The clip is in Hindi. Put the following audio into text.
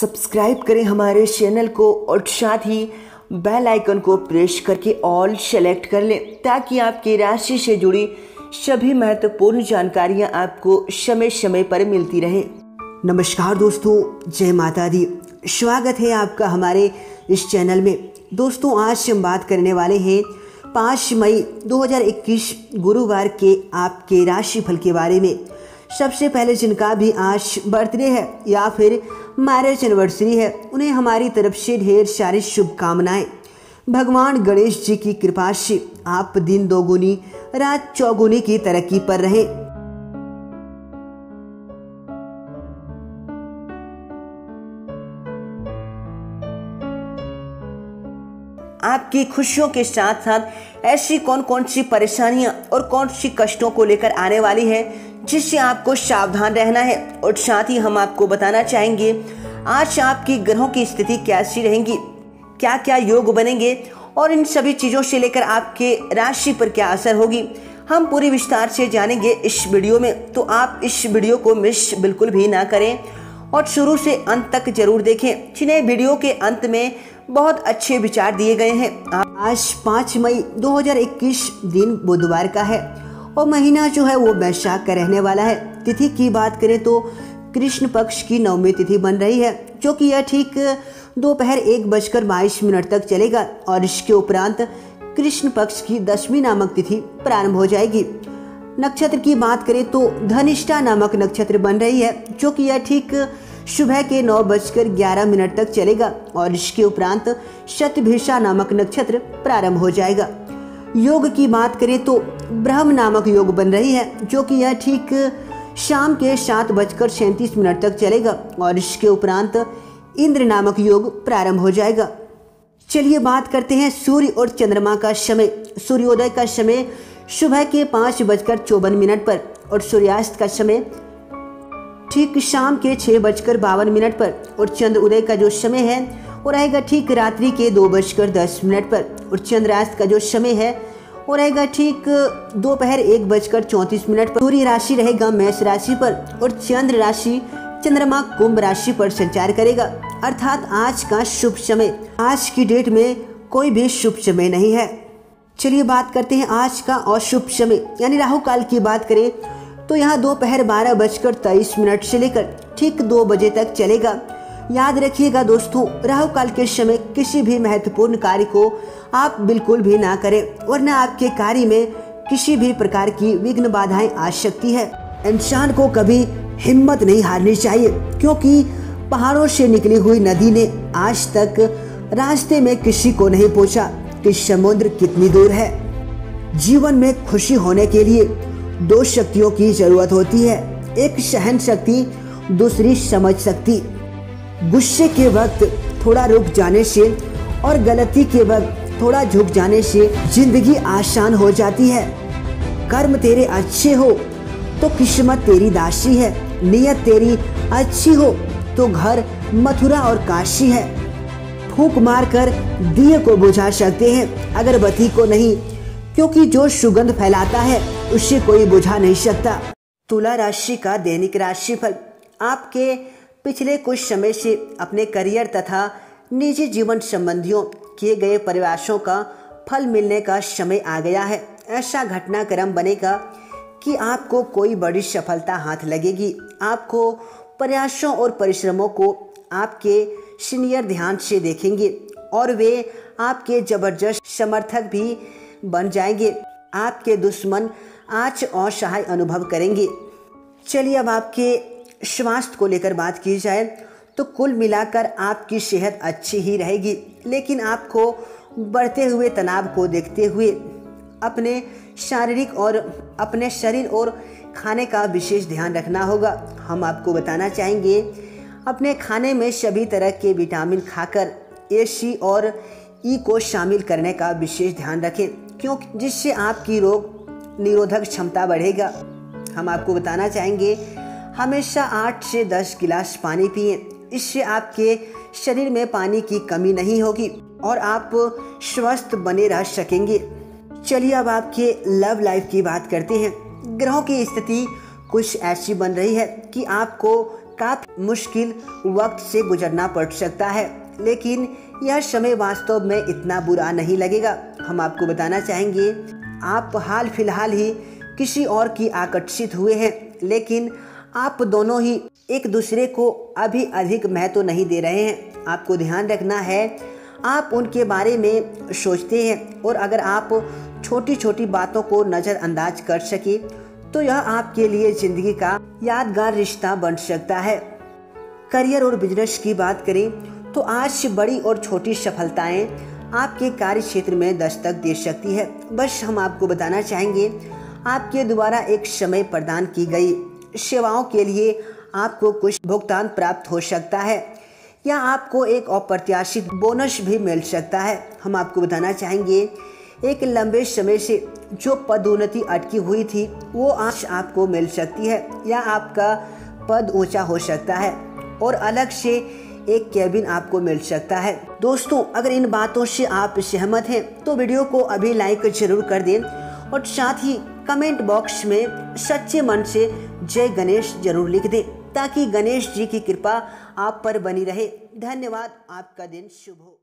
सब्सक्राइब करें हमारे चैनल को और साथ ही बेल आइकन को प्रेस करके ऑल सेलेक्ट कर लें ताकि आपकी राशि से जुड़ी सभी महत्वपूर्ण जानकारियाँ आपको समय समय पर मिलती रहे। नमस्कार दोस्तों, जय माता दी। स्वागत है आपका हमारे इस चैनल में। दोस्तों, आज हम बात करने वाले हैं पाँच मई 2021 गुरुवार के आपके राशिफल के बारे में। सबसे पहले जिनका भी आज बर्थडे है या फिर मैरिज एनिवर्सरी है। उन्हें हमारी तरफ़ से ढेर सारी शुभकामनाएँ। भगवान गणेश जी की कृपा से आप दिन दोगुनी, रात चौगुनी की तरक्की पर रहे। आपकी खुशियों के साथ साथ ऐसी कौन कौन सी परेशानियाँ और कौन सी कष्टों को लेकर आने वाली है जिससे आपको सावधान रहना है और साथ ही हम आपको बताना चाहेंगे, आज आपकी ग्रहों की स्थिति कैसी रहेंगी? क्या क्या योग बनेंगे? और इन सभी चीज़ों से लेकर आपके राशि पर क्या असर होगी? हम पूरी विस्तार से जानेंगे इस वीडियो में तो आप इस वीडियो को मिस बिल्कुल भी ना करें। और शुरू से अंत तक ज़रूर देखें, जिन्हें वीडियो के अंत में बहुत अच्छे विचार दिए गए हैं। आज पाँच मई 2021 दिन बुधवार का है। और महीना जो है वो वैशाख का रहने वाला है। तिथि की बात करें तो कृष्ण पक्ष की नवमी तिथि बन रही है, जो कि यह ठीक दोपहर एक बजकर बाईस मिनट तक चलेगा और इसके उपरांत कृष्ण पक्ष की दसवीं नामक तिथि प्रारंभ हो जाएगी। नक्षत्र की बात करें तो धनिष्ठा नामक नक्षत्र बन रही है, जो कि यह ठीक सुबह के नौ बजकर ग्यारह मिनट तक चलेगा और इसके उपरांत शतभिषा नामक नक्षत्र प्रारंभ हो जाएगा। योग की बात करें तो ब्रह्म नामक योग बन रही है, जो कि यह ठीक शाम के सात बजकर सैंतीस मिनट तक चलेगा और इसके उपरांत इंद्र नामक योग प्रारंभ हो जाएगा। चलिए बात करते हैं सूर्य और चंद्रमा का समय। सूर्योदय का समय सुबह के पाँच बजकर चौवन मिनट पर और सूर्यास्त का समय ठीक शाम के छह बजकर बावन मिनट पर और चंद्र उदय का जो समय है, वो रहेगा ठीक रात्रि के दो बजकर दस मिनट पर। और चंद्रास्त का जो समय है, वो रहेगा ठीक दोपहर एक बजकर चौंतीस मिनट पर। सूर्य राशि रहेगा मेष राशि पर और चंद्र राशि चंद्रमा कुंभ राशि पर संचार करेगा। अर्थात आज का शुभ समय। आज की डेट में कोई भी शुभ समय नहीं है। चलिए बात करते हैं आज का अशुभ समय। यानी राहु काल की बात करें तो यहाँ दोपहर बारह बजकर तेईस मिनट से लेकर ठीक दो बजे तक चलेगा। याद रखिएगा दोस्तों, राहु काल के समय किसी भी महत्वपूर्ण कार्य को आप बिल्कुल भी ना करें, वरना आपके कार्य में किसी भी प्रकार की विघ्न बाधाएँ आ सकती है। इंसान को कभी हिम्मत नहीं हारनी चाहिए, क्योंकि पहाड़ों से निकली हुई नदी ने आज तक रास्ते में किसी को नहीं पूछा कि समुद्र कितनी दूर है। जीवन में खुशी होने के लिए दो शक्तियों की ज़रूरत होती है, एक सहन शक्ति, दूसरी समझ शक्ति। गुस्से के वक्त थोड़ा रुक जाने से और गलती के वक्त थोड़ा झुक जाने से ज़िंदगी आसान हो जाती है। कर्म तेरे अच्छे हो तो किस्मत तेरी दासी है। नियत तेरी अच्छी हो तो घर मथुरा और काशी है। फूक मार कर दिए को बुझा सकते हैं, अगरबत्ती को नहीं, क्योंकि जो सुगंध फैलाता है, उसे कोई बुझा नहीं सकता। तुला राशि का दैनिक राशिफल, आपके पिछले कुछ समय से अपने करियर तथा निजी जीवन संबंधियों किए गए प्रयासों का फल मिलने का समय आ गया है। ऐसा घटनाक्रम बनेगा कि आपको कोई बड़ी सफलता हाथ लगेगी। आपको प्रयासों और परिश्रमों को आपके सीनियर ध्यान से देखेंगे और वे आपके ज़बरदस्त समर्थक भी बन जाएँगे। आपके दुश्मन आज असहाय अनुभव करेंगे। चलिए अब आपके स्वास्थ्य को लेकर बात की जाए तो कुल मिलाकर आपकी सेहत अच्छी ही रहेगी। लेकिन आपको बढ़ते हुए तनाव को देखते हुए अपने शारीरिक और अपने शरीर और खाने का विशेष ध्यान रखना होगा। हम आपको बताना चाहेंगे, अपने खाने में सभी तरह के विटामिन खाकर ए सी और ई को शामिल करने का विशेष ध्यान रखें, क्योंकि जिससे आपकी रोग निरोधक क्षमता बढ़ेगा। हम आपको बताना चाहेंगे हमेशा आठ से दस गिलास पानी पिए। इससे आपके शरीर में पानी की कमी नहीं होगी और आप स्वस्थ बने रह सकेंगे। चलिए अब आपके लव लाइफ की बात करते हैं। ग्रहों की स्थिति कुछ ऐसी बन रही है कि आपको काफ़ी मुश्किल वक्त से गुजरना पड़ सकता है, लेकिन यह समय वास्तव में इतना बुरा नहीं लगेगा। हम आपको बताना चाहेंगे, आप हाल फ़िलहाल ही किसी और की आकर्षित हुए हैं, लेकिन आप दोनों ही एक दूसरे को अभी अधिक महत्व तो नहीं दे रहे हैं। आपको ध्यान रखना है, आप उनके बारे में सोचते हैं और अगर आप छोटी छोटी बातों को नज़रअंदाज कर सके तो यह आपके लिए ज़िंदगी का यादगार रिश्ता बन सकता है। करियर और बिज़नेस की बात करें तो आज बड़ी और छोटी सफलताएँ आपके कार्य क्षेत्र में दस्तक दे सकती है। बस हम आपको बताना चाहेंगे, आपके द्वारा एक समय प्रदान की गई। सेवाओं के लिए आपको कुछ भुगतान प्राप्त हो सकता है। या आपको एक अप्रत्याशित बोनस भी मिल सकता है। हम आपको बताना चाहेंगे, एक लंबे समय से जो पदोन्नति अटकी हुई थी, वो आज आपको मिल सकती है। या आपका पद ऊँचा हो सकता है और अलग से एक कैबिन आपको मिल सकता है। दोस्तों, अगर इन बातों से आप सहमत हैं तो वीडियो को अभी लाइक ज़रूर कर दें और साथ ही कमेंट बॉक्स में सच्चे मन से जय गणेश ज़रूर लिख दें, ताकि गणेश जी की कृपा आप पर बनी रहे। धन्यवाद, आपका दिन शुभ हो।